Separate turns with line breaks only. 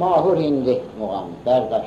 mağrur indi muğam, berdaş.